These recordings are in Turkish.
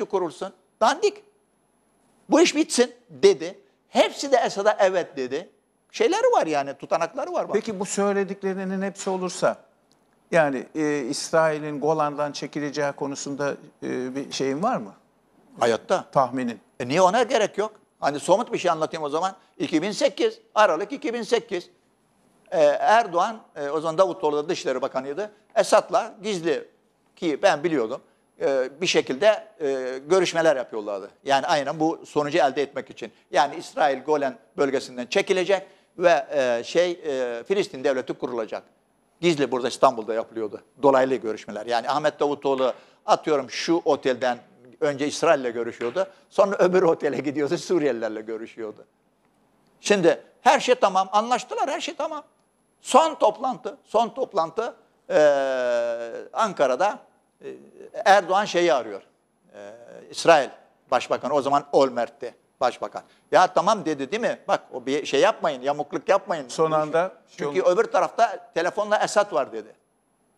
devleti kurulsun. Dandik. Bu iş bitsin dedi. Hepsi de Esad'a evet dedi. Şeyleri var yani tutanakları var. Bak. Peki bu söylediklerinin hepsi olursa yani e, İsrail'in Golan'dan çekileceği konusunda e, bir şeyin var mı? Hayatta. Tahminin. E niye ona gerek yok? Hani somut bir şey anlatayım o zaman. 2008, Aralık 2008. Ee, Erdoğan, e, o zaman Davutoğlu da Dışişleri Bakanıydı. Esad'la gizli ki ben biliyordum bir şekilde e, görüşmeler yapıyorlardı. Yani aynen bu sonucu elde etmek için. Yani İsrail Golan bölgesinden çekilecek ve e, şey e, Filistin devleti kurulacak. Gizli burada İstanbul'da yapılıyordu. Dolaylı görüşmeler. Yani Ahmet Davutoğlu atıyorum şu otelden önce İsrail'le görüşüyordu. Sonra öbür otele gidiyordu Suriyelilerle görüşüyordu. Şimdi her şey tamam. Anlaştılar her şey tamam. Son toplantı, son toplantı e, Ankara'da e, Erdoğan şeyi arıyor. E, İsrail Başbakanı o zaman Olmert'ti başbakan. Ya tamam dedi değil mi? Bak o bir şey yapmayın, yamukluk yapmayın. Son anda Çünkü öbür tarafta telefonla Esat var dedi.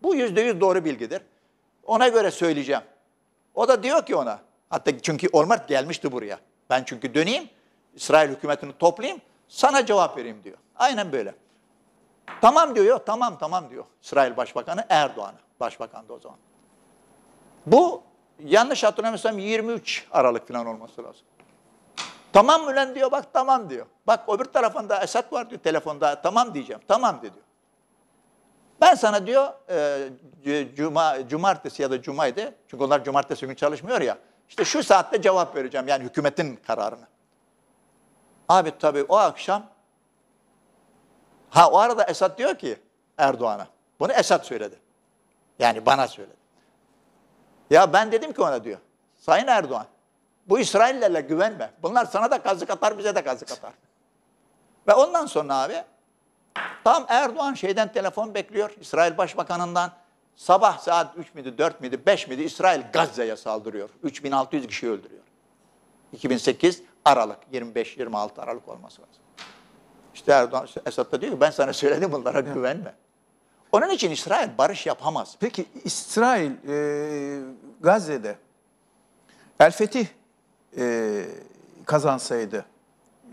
Bu yüzde yüz doğru bilgidir. Ona göre söyleyeceğim. O da diyor ki ona, hatta çünkü Olmert gelmişti buraya. Ben çünkü döneyim, İsrail hükümetini toplayayım, sana cevap vereyim diyor. Aynen böyle. Tamam diyor, tamam tamam diyor. İsrail Başbakanı Erdoğan'a, başbakandı o zaman. Bu yanlış hatırlamıyorsam 23 Aralık falan olması lazım. Tamam mı lan diyor, bak tamam diyor. Bak öbür tarafında Esat var diyor telefonda, tamam diyeceğim, tamam diyor. Ben sana diyor e, cuma, cumartesi ya da cumaydı. Çünkü onlar cumartesi gün çalışmıyor ya. İşte şu saatte cevap vereceğim yani hükümetin kararını. Abi tabii o akşam ha o arada Esat diyor ki Erdoğan'a. Bunu Esat söyledi. Yani bana söyledi. Ya ben dedim ki ona diyor. Sayın Erdoğan bu İsraillerle güvenme. Bunlar sana da kazık atar bize de kazık atar. Ve ondan sonra abi Tam Erdoğan şeyden telefon bekliyor İsrail Başbakanı'ndan. Sabah saat 3 müydü, 4 müydü, 5 müydü İsrail Gazze'ye saldırıyor. 3600 kişi öldürüyor. 2008 Aralık, 25-26 Aralık olması lazım. İşte Erdoğan, Esad da diyor ki ben sana söyledim bunlara güvenme. Onun için İsrail barış yapamaz. Peki İsrail e, Gazze'de El Fetih e, kazansaydı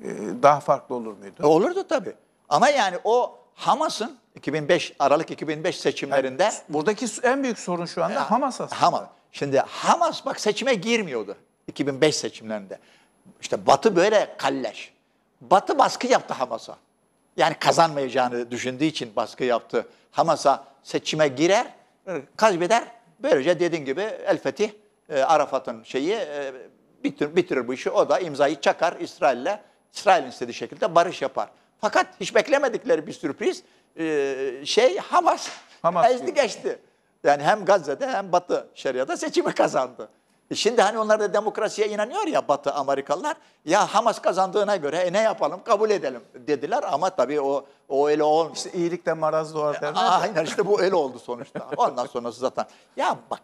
e, daha farklı olur muydu? E, olurdu tabii. Ama yani o Hamas'ın 2005 Aralık 2005 seçimlerinde yani buradaki en büyük sorun şu anda ya, Hamas aslında. Hamas. Şimdi Hamas bak seçime girmiyordu 2005 seçimlerinde. İşte Batı böyle kalleş. Batı baskı yaptı Hamas'a. Yani kazanmayacağını düşündüğü için baskı yaptı. Hamas'a seçime girer, kaybeder. Böylece dediğin gibi El Fetih, e, Arafat'ın şeyi e, bitir, bitirir bu işi. O da imzayı çakar İsrail'le. İsrail'in istediği şekilde barış yapar. Fakat hiç beklemedikleri bir sürpriz e, şey Hamas, Hamas ezdi geçti. Yani hem Gazze'de hem Batı Şeria'da seçimi kazandı. E şimdi hani onlar da demokrasiye inanıyor ya Batı Amerikalılar. Ya Hamas kazandığına göre e ne yapalım kabul edelim dediler ama tabii o o öyle olmuyor. İşte iyilikten maraz doğar derler. Aynen işte bu öyle oldu sonuçta. Ondan sonrası zaten. Ya bak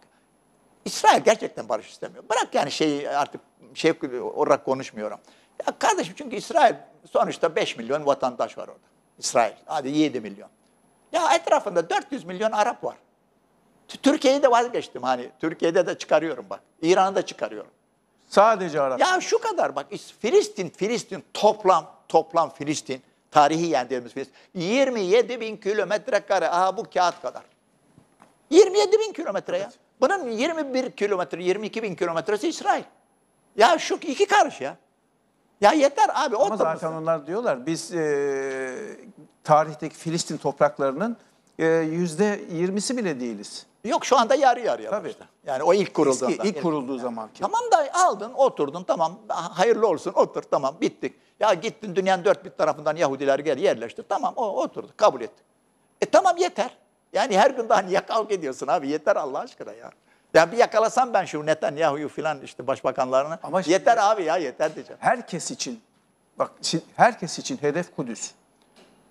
İsrail gerçekten barış istemiyor. Bırak yani şeyi artık şey olarak konuşmuyorum. Ya kardeşim çünkü İsrail sonuçta 5 milyon vatandaş var orada. İsrail. Hadi 7 milyon. Ya etrafında 400 milyon Arap var. Türkiye'yi de vazgeçtim hani. Türkiye'de de çıkarıyorum bak. İran'ı da çıkarıyorum. Sadece Arap. Ya şu kadar bak Filistin, Filistin toplam, toplam Filistin, tarihi yendiğimiz Filistin. 27 bin kilometre kare. Aha bu kağıt kadar. 27 bin kilometre ya. Bunun 21 kilometre, 22 bin kilometresi İsrail. Ya şu iki karış ya. Ya yeter abi. Ama zaten onlar diyorlar biz e, tarihteki Filistin topraklarının e, yüzde yirmisi bile değiliz. Yok şu anda yarı yarıya. Tabii. Işte. Yani o ilk kurulduğunda. Eski, ilk kurulduğu zaman. Tamam da aldın oturdun tamam hayırlı olsun otur tamam bittik. Ya gittin dünyanın dört bir tarafından Yahudiler gel yerleşti tamam o oturdu kabul ettik. E tamam yeter. Yani her gün daha niye kavga ediyorsun abi yeter Allah aşkına ya. Ya bir yakalasam ben şu Netanyahu'yu filan işte başbakanlarını. Ama yeter abi ya yeter diyeceğim. Herkes için bak herkes için hedef Kudüs.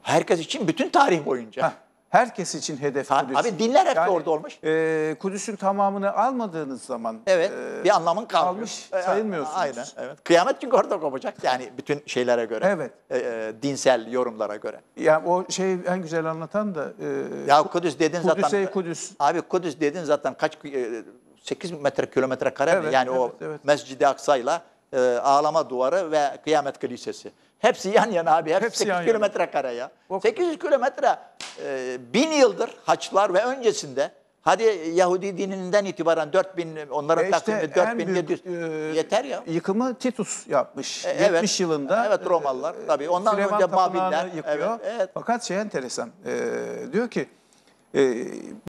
Herkes için bütün tarih boyunca. Heh, herkes için hedef ha, Kudüs. Abi dinler hep yani, orada olmuş. E, Kudüs'ün tamamını almadığınız zaman Evet. E, bir anlamın kalmıyor. Almış e, sayılmıyorsunuz. Aynen. Evet. Kıyamet çünkü orada kopacak. Yani bütün şeylere göre. Evet. E, e, dinsel yorumlara göre. Yani o şey en güzel anlatan da e, Ya Kudüs dedin Kudüs'e zaten. Kudüs. Abi Kudüs dedin zaten kaç e, 8 metre kilometre kare mi? Evet, Yani o evet, evet. Mescid-i Aksa'yla e, ağlama duvarı ve kıyamet kilisesi. Hepsi yan yana abi. Hepsi, Hepsi 8 yan yana. kilometre kare ya. O- 800 kilometre e, bin yıldır haçlar ve öncesinde hadi Yahudi dininden itibaren 4000 onların E işte takvimi en büyük, 4700 e, yeter ya. Yıkımı Titus yapmış. E, 70 yılında. Evet Romalılar tabii. Ondan Süleyman önce Babil'ler. Evet, evet. Fakat şey enteresan. e, diyor ki e,